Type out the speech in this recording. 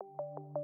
you